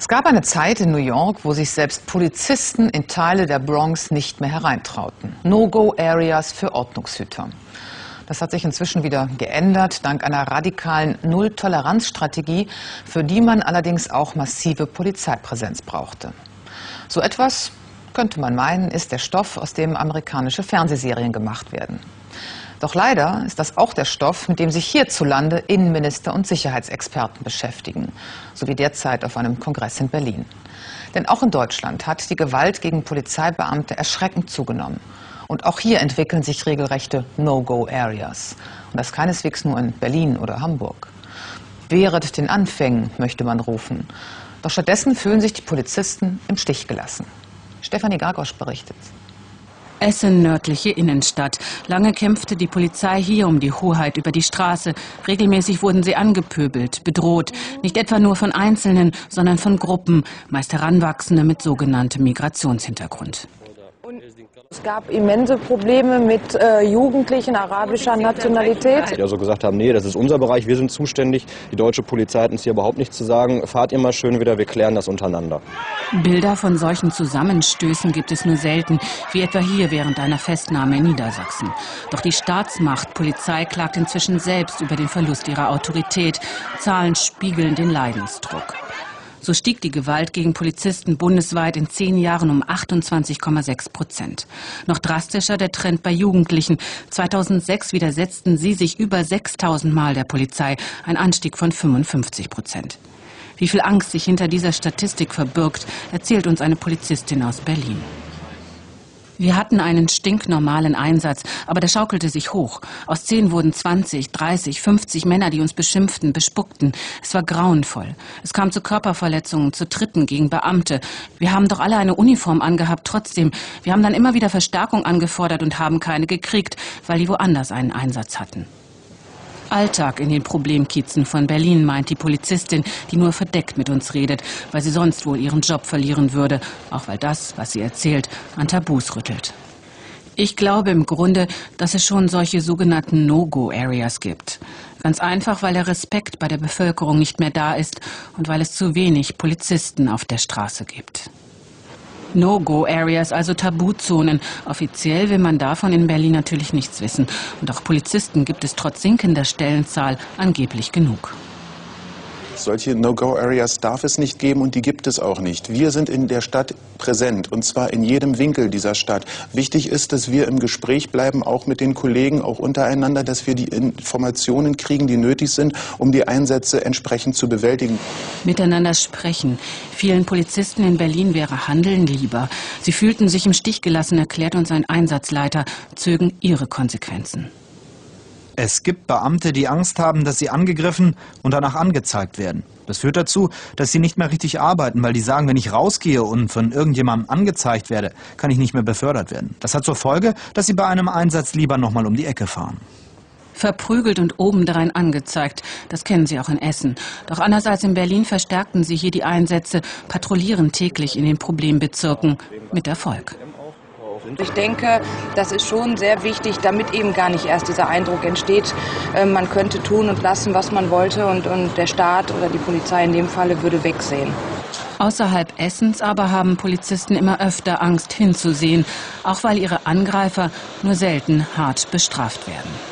Es gab eine Zeit in New York, wo sich selbst Polizisten in Teile der Bronx nicht mehr hereintrauten. No-Go-Areas für Ordnungshüter. Das hat sich inzwischen wieder geändert, dank einer radikalen Null-Toleranz-Strategie, für die man allerdings auch massive Polizeipräsenz brauchte. So etwas, könnte man meinen, ist der Stoff, aus dem amerikanische Fernsehserien gemacht werden. Doch leider ist das auch der Stoff, mit dem sich hierzulande Innenminister und Sicherheitsexperten beschäftigen, so wie derzeit auf einem Kongress in Berlin. Denn auch in Deutschland hat die Gewalt gegen Polizeibeamte erschreckend zugenommen. Und auch hier entwickeln sich regelrechte No-Go-Areas. Und das keineswegs nur in Berlin oder Hamburg. Wehret den Anfängen, möchte man rufen. Doch stattdessen fühlen sich die Polizisten im Stich gelassen. Stefanie Gargosch berichtet. Essen, nördliche Innenstadt. Lange kämpfte die Polizei hier um die Hoheit über die Straße. Regelmäßig wurden sie angepöbelt, bedroht. Nicht etwa nur von Einzelnen, sondern von Gruppen, meist Heranwachsende mit sogenanntem Migrationshintergrund. Es gab immense Probleme mit äh, Jugendlichen arabischer Nationalität. Die also gesagt haben, nee, das ist unser Bereich, wir sind zuständig. Die deutsche Polizei hat uns hier überhaupt nichts zu sagen. Fahrt ihr mal schön wieder, wir klären das untereinander. Bilder von solchen Zusammenstößen gibt es nur selten, wie etwa hier während einer Festnahme in Niedersachsen. Doch die Staatsmacht Polizei klagt inzwischen selbst über den Verlust ihrer Autorität. Zahlen spiegeln den Leidensdruck. So stieg die Gewalt gegen Polizisten bundesweit in zehn Jahren um 28,6 Prozent. Noch drastischer der Trend bei Jugendlichen. 2006 widersetzten sie sich über 6000 Mal der Polizei, ein Anstieg von 55 Prozent. Wie viel Angst sich hinter dieser Statistik verbirgt, erzählt uns eine Polizistin aus Berlin. Wir hatten einen stinknormalen Einsatz, aber der schaukelte sich hoch. Aus zehn wurden 20, 30, 50 Männer, die uns beschimpften, bespuckten. Es war grauenvoll. Es kam zu Körperverletzungen, zu Tritten gegen Beamte. Wir haben doch alle eine Uniform angehabt, trotzdem. Wir haben dann immer wieder Verstärkung angefordert und haben keine gekriegt, weil die woanders einen Einsatz hatten. Alltag in den Problemkiezen von Berlin, meint die Polizistin, die nur verdeckt mit uns redet, weil sie sonst wohl ihren Job verlieren würde, auch weil das, was sie erzählt, an Tabus rüttelt. Ich glaube im Grunde, dass es schon solche sogenannten No-Go-Areas gibt. Ganz einfach, weil der Respekt bei der Bevölkerung nicht mehr da ist und weil es zu wenig Polizisten auf der Straße gibt. No-Go-Areas, also Tabuzonen. Offiziell will man davon in Berlin natürlich nichts wissen. Und auch Polizisten gibt es trotz sinkender Stellenzahl angeblich genug. Solche No-Go-Areas darf es nicht geben und die gibt es auch nicht. Wir sind in der Stadt präsent und zwar in jedem Winkel dieser Stadt. Wichtig ist, dass wir im Gespräch bleiben, auch mit den Kollegen, auch untereinander, dass wir die Informationen kriegen, die nötig sind, um die Einsätze entsprechend zu bewältigen. Miteinander sprechen. Vielen Polizisten in Berlin wäre Handeln lieber. Sie fühlten sich im Stich gelassen, erklärt uns ein Einsatzleiter, zögen ihre Konsequenzen. Es gibt Beamte, die Angst haben, dass sie angegriffen und danach angezeigt werden. Das führt dazu, dass sie nicht mehr richtig arbeiten, weil die sagen, wenn ich rausgehe und von irgendjemandem angezeigt werde, kann ich nicht mehr befördert werden. Das hat zur Folge, dass sie bei einem Einsatz lieber nochmal um die Ecke fahren. Verprügelt und obendrein angezeigt. Das kennen Sie auch in Essen. Doch anders als in Berlin verstärkten Sie hier die Einsätze, patrouillieren täglich in den Problembezirken mit Erfolg. Ich denke, das ist schon sehr wichtig, damit eben gar nicht erst dieser Eindruck entsteht, äh, man könnte tun und lassen, was man wollte und, und der Staat oder die Polizei in dem Falle würde wegsehen. Außerhalb Essens aber haben Polizisten immer öfter Angst hinzusehen, auch weil ihre Angreifer nur selten hart bestraft werden.